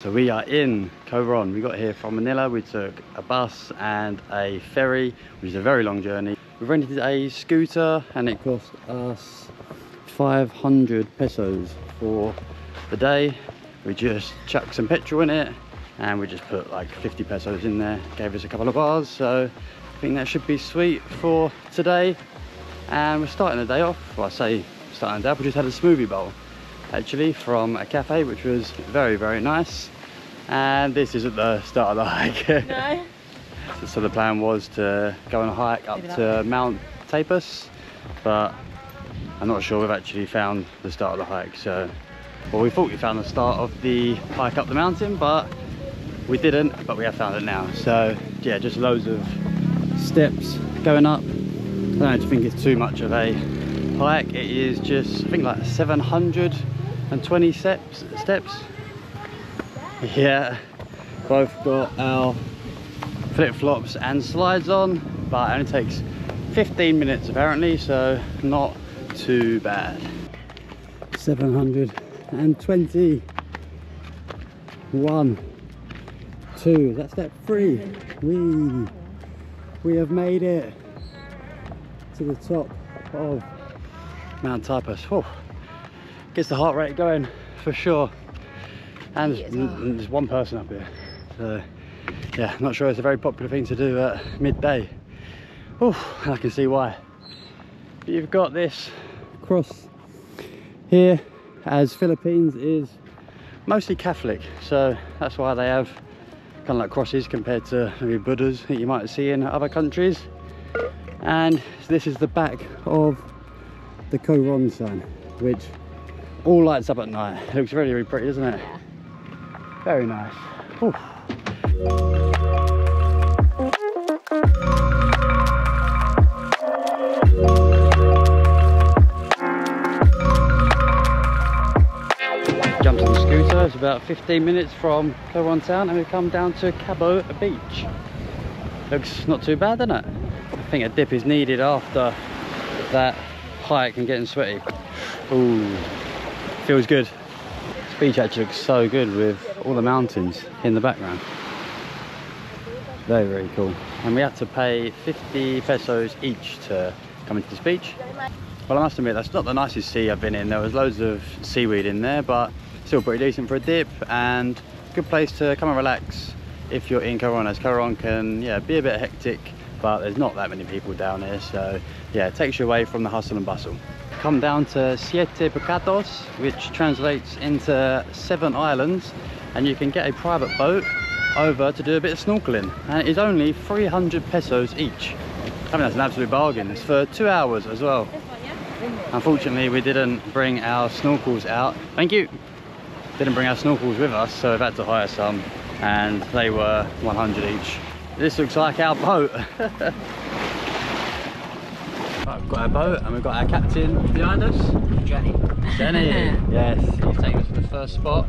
So we are in Coron. We got here from Manila. We took a bus and a ferry, which is a very long journey. We rented a scooter and it cost us 500 pesos for the day. We just chucked some petrol in it and we just put like 50 pesos in there. Gave us a couple of bars. So I think that should be sweet for today. And we're starting the day off. Well, I say starting the day off. We just had a smoothie bowl actually from a cafe which was very very nice. And this isn't the start of the hike. No. so the plan was to go on a hike up to Mount Tapyas but I'm not sure we've actually found the start of the hike. So well we thought we found the start of the hike up the mountain but we didn't but we have found it now. So yeah just loads of steps going up. I don't think it's too much of a hike. It is just I think like 720 steps steps. Yeah both got our flip-flops and slides on but it only takes 15 minutes apparently so not too bad. 720 one two that's step three. We we have made it to the top of Mount. Oh, gets the heart rate going for sure. And there's, n- oh. there's one person up here. So yeah, not sure it's a very popular thing to do at midday. Oh, I can see why. But you've got this cross here as Philippines is mostly Catholic. So that's why they have kind of like crosses compared to maybe Buddhas that you might see in other countries. And this is the back of the Coron sun, which all lights up at night. It looks really, really pretty, doesn't it? Very nice. Whew. Jumped on the scooter, it's about 15 minutes from Coron town and we've come down to Cabo Beach. Looks not too bad, doesn't it? I think a dip is needed after that hike and getting sweaty. Ooh, feels good. This beach actually looks so good with all the mountains in the background. Very, very cool. And we had to pay 50 pesos each to come into this beach. Well, I must admit, that's not the nicest sea I've been in. There was loads of seaweed in there, but still pretty decent for a dip and good place to come and relax if you're in Coron, as Coron can yeah, be a bit hectic, but there's not that many people down here. So yeah, it takes you away from the hustle and bustle. Come down to Siete Pecados, which translates into seven islands, and you can get a private boat over to do a bit of snorkeling. And it is only 300 pesos each. I mean, that's an absolute bargain. It's for two hours as well. Unfortunately, we didn't bring our snorkels out. Thank you. Didn't bring our snorkels with us, so we've had to hire some, and they were 100 each. This looks like our boat. Right, we've got our boat and we've got our captain behind us. Jenny. Jenny, yes, he's taking us to the first spot.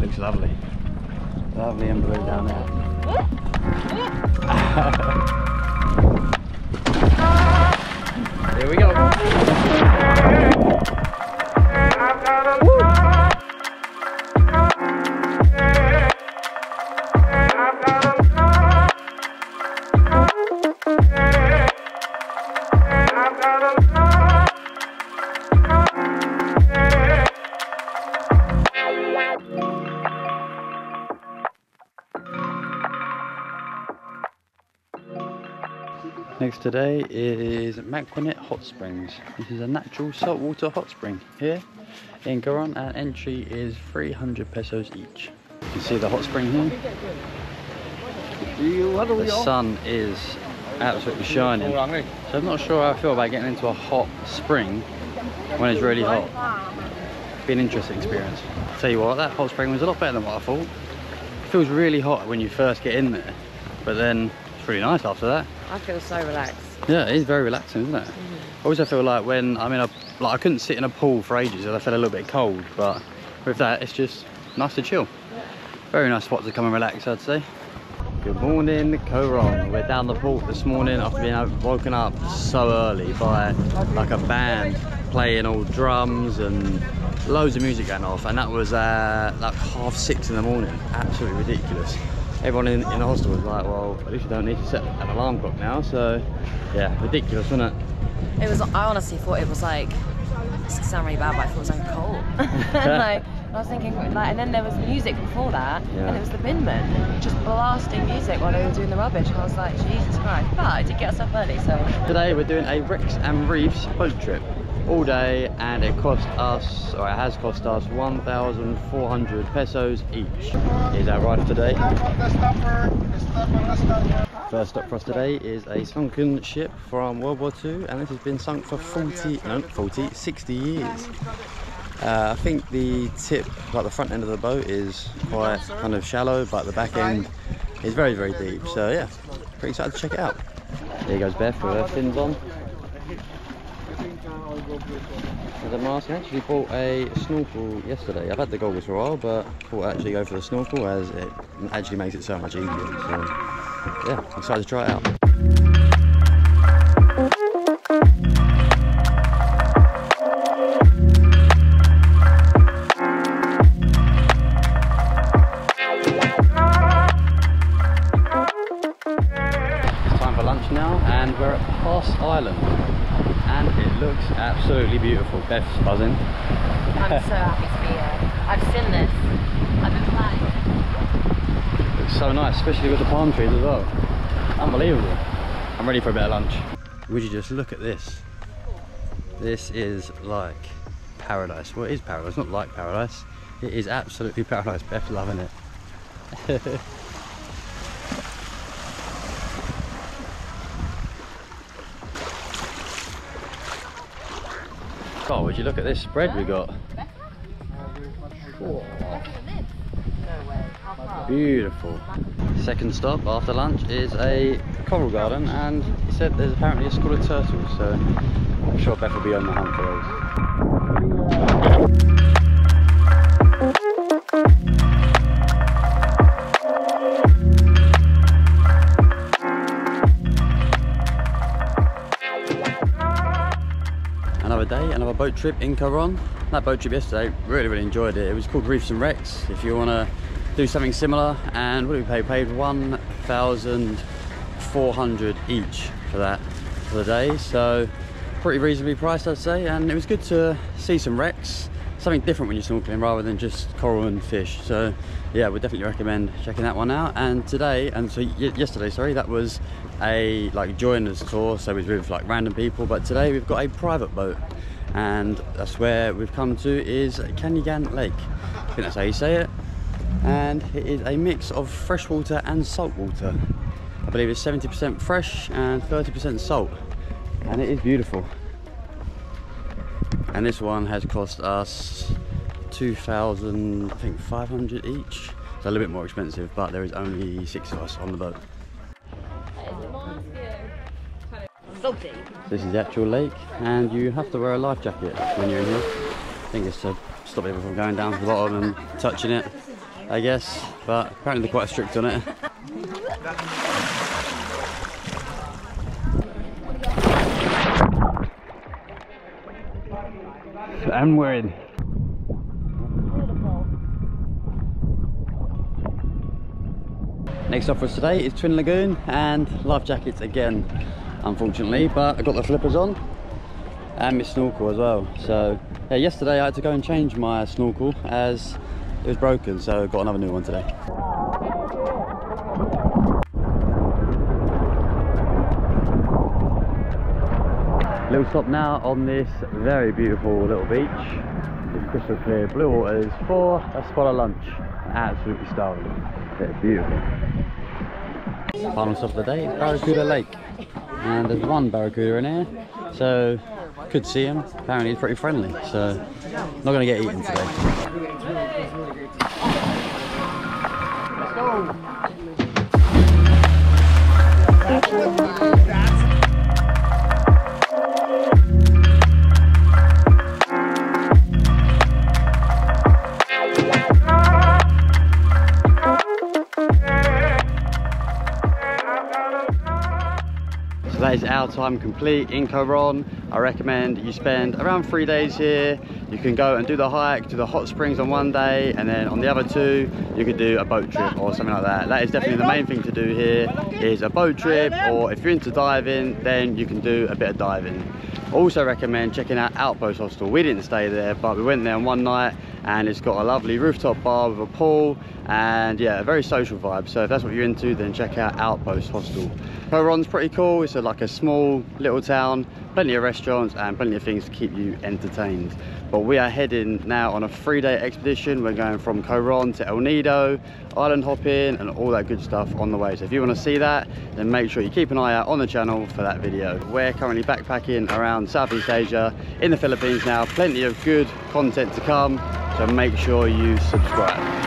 Looks lovely. Lovely and blue down there. Here we go. Next today is Maquinit Hot Springs. This is a natural saltwater hot spring here in Coron and entry is 300 pesos each. You can see the hot spring here. The sun is absolutely shining. So I'm not sure how I feel about getting into a hot spring when it's really hot. Be an interesting experience. Tell you what, that hot spring was a lot better than what I thought. It feels really hot when you first get in there, but then really nice after that. I feel so relaxed. Yeah, it is very relaxing, isn't it? I also feel like when I'm in a like I couldn't sit in a pool for ages, and I felt a little bit cold. But with that, it's just nice to chill. Very nice spot to come and relax, I'd say. Good morning, Coron. We're down the port this morning after being woken up so early by like a band playing all drums and loads of music going off and that was uh, like half six in the morning. Absolutely ridiculous. Everyone in, in the hostel was like, well, at least you don't need to set an alarm clock now. So yeah, ridiculous, wasn't it? It was, I honestly thought it was like, this sound really bad, but I thought it was like cold. like, I was thinking, like, and then there was music before that, Yeah. and it was the binman just blasting music while they were doing the rubbish. And I was like, Jesus Christ. But I did get us up early, so. Today we're doing a Wrecks and Reefs boat trip all day and it cost us, or it has cost us 1,400 pesos each. Here's our ride today. First stop for us today is a sunken ship from World War II and this has been sunk for 40, no 40, 60 years. Uh, I think the tip, like the front end of the boat is quite kind of shallow but the back end is very very deep so yeah, pretty excited to check it out. There goes Beth with her fins on. A mask. I actually bought a snorkel yesterday. I've had the goggles for a while, but I thought I'd actually go for the snorkel as it actually makes it so much easier. So, yeah, excited to try it out. I'm so happy to be here. I've seen this. I've been. Looks so nice, especially with the palm trees as well. Unbelievable. I'm ready for a bit of lunch. Would you just look at this? This is like paradise. Well, it is paradise, not like paradise. It is absolutely paradise. Beth's loving it. Oh, would you look at this spread we got? Beautiful. Second stop after lunch is a coral garden and he said there's apparently a school of turtles so I'm sure Beth will be on the hunt for those. Another day, another boat trip in Coron. That boat trip yesterday, really, really enjoyed it. It was called Reefs and Wrecks. If you want to do something similar, and what did we pay? We paid 1,400 each for that for the day. So pretty reasonably priced, I'd say. And it was good to see some wrecks, something different when you're snorkeling rather than just coral and fish. So yeah, would definitely recommend checking that one out. And today, and so yesterday, sorry, that was a like joiners tour. So it was with like random people. But today we've got a private boat. And that's where we've come to is Canyagan Lake. I think that's how you say it and it is a mix of freshwater and saltwater. I believe it's 70% fresh and 30% salt, and it is beautiful. And this one has cost us 2,000, I think 500 each. It's a little bit more expensive, but there is only six of us on the boat. Salty. This is the actual lake, and you have to wear a life jacket when you're in here. I think it's to stop people from going down to the bottom and touching it, I guess. But apparently they're quite strict on it. I'm worried. Next up for us today is Twin Lagoon and life jackets again, unfortunately, but I got the flippers on and my snorkel as well. So yeah, yesterday I had to go and change my snorkel as it was broken, so I got another new one today. Little stop now on this very beautiful little beach with crystal clear blue waters for a spot of lunch. Absolutely starving. It's beautiful. Final stop of the day, Barracuda Lake. And there's one barracuda in here, so could see him. Apparently he's pretty friendly, so not gonna get eaten today. Our time complete in Coron, I recommend you spend around three days here. You can go and do the hike to the hot springs on one day, and then on the other two, you could do a boat trip or something like that. That is definitely the main thing to do here, is a boat trip, or if you're into diving, then you can do a bit of diving. Also recommend checking out Outpost Hostel. We didn't stay there, but we went there on one night and it's got a lovely rooftop bar with a pool and yeah, a very social vibe. So if that's what you're into, then check out Outpost Hostel. Coron's pretty cool. It's a, like a small little town, plenty of restaurants and plenty of things to keep you entertained. But we are heading now on a three-day expedition. We're going from Coron to El Nido, island hopping and all that good stuff on the way. So if you want to see that, then make sure you keep an eye out on the channel for that video. We're currently backpacking around Southeast Asia in the Philippines now. Plenty of good content to come, so make sure you subscribe.